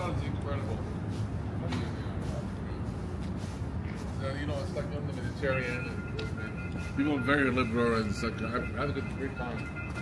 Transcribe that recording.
Incredible. So, you know, it's like unlimited cherry and people are very liberal and such. I have a good, time.